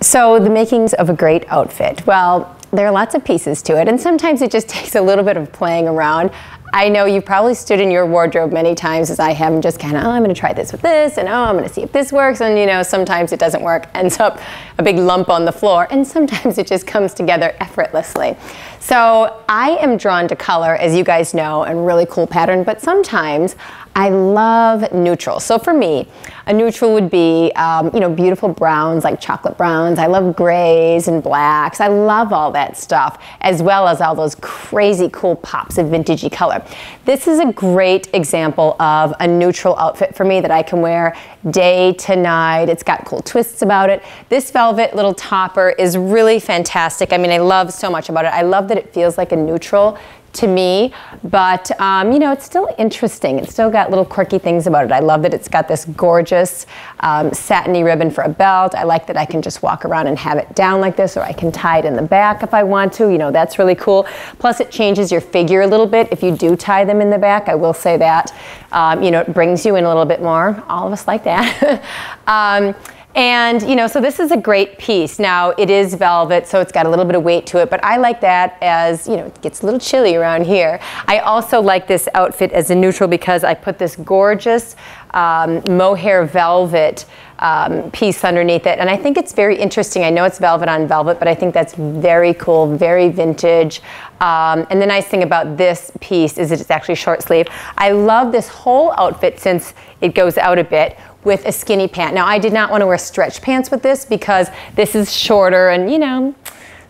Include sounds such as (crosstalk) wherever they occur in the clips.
So the makings of a great outfit. Well, there are lots of pieces to it, and sometimes it just (laughs) takes a little bit of playing around. I know you've probably stood in your wardrobe many times as I have and just kind of, oh, I'm going to try this with this, and oh, I'm going to see if this works. And you know, sometimes it doesn't work, (laughs) ends up a big lump on the floor, and sometimes it just comes together effortlessly. So I am drawn to color, as you guys know, and really cool pattern, but sometimes I love neutrals. So for me, a neutral would be, um, you know, beautiful browns like chocolate browns. I love grays and blacks. I love all that stuff, as well as all those crazy cool pops of vintagey color. This is a great example of a neutral outfit for me that I can wear day to night. It's got cool twists about it. This velvet little topper is really fantastic. I mean, I love so much about it. I love that it feels like a neutral to me, but um, you know, it's still interesting. It's still got little quirky things about it. I love that it's got this gorgeous um, satiny ribbon for a belt. I like that I can just walk around and have it down like this, or I can tie it in the back if I want to. You know, that's really cool. Plus, it changes your figure a little bit if you do tie them in the back. I will say that. Um, you know, it brings you in a little bit more. All of us like that. (laughs) And, you know, so this is a great piece. Now, it is velvet, so it's got a little bit of weight to it, but I like that as, you know, it gets a little chilly around here. I also like this outfit as a neutral because I put this gorgeous um, mohair velvet um, piece underneath it. And I think it's very interesting. I know it's velvet on velvet, but I think that's very cool, very vintage. Um, and the nice thing about this piece is that it's actually short sleeve. I love this whole outfit since it goes out a bit with a skinny pant. Now I did not want to wear stretch pants with this because this is shorter and you know,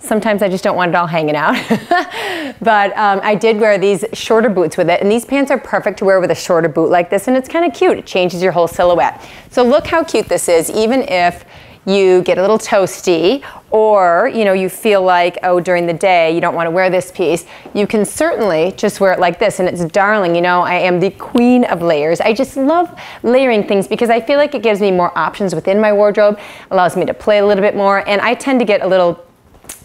sometimes I just don't want it all hanging out. (laughs) but um, I did wear these shorter boots with it and these pants are perfect to wear with a shorter boot like this and it's kind of cute. It changes your whole silhouette. So look how cute this is even if you get a little toasty or you know you feel like oh during the day you don't want to wear this piece you can certainly just wear it like this and it's darling you know I am the queen of layers I just love layering things because I feel like it gives me more options within my wardrobe allows me to play a little bit more and I tend to get a little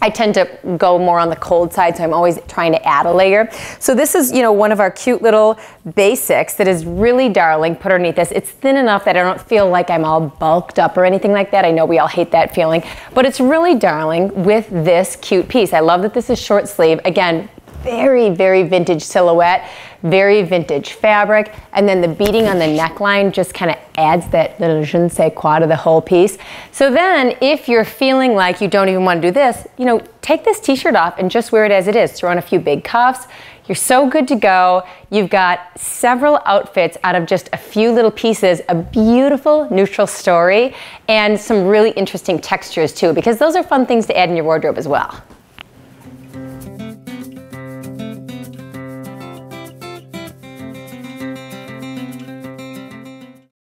I tend to go more on the cold side, so I'm always trying to add a layer. So this is, you know, one of our cute little basics that is really darling put underneath this. It's thin enough that I don't feel like I'm all bulked up or anything like that. I know we all hate that feeling, but it's really darling with this cute piece. I love that this is short sleeve. Again, very, very vintage silhouette, very vintage fabric. And then the beading on the neckline just kind of adds that little je ne sais quoi to the whole piece. So then if you're feeling like you don't even want to do this, you know, take this t-shirt off and just wear it as it is. Throw on a few big cuffs. You're so good to go. You've got several outfits out of just a few little pieces, a beautiful neutral story, and some really interesting textures too, because those are fun things to add in your wardrobe as well.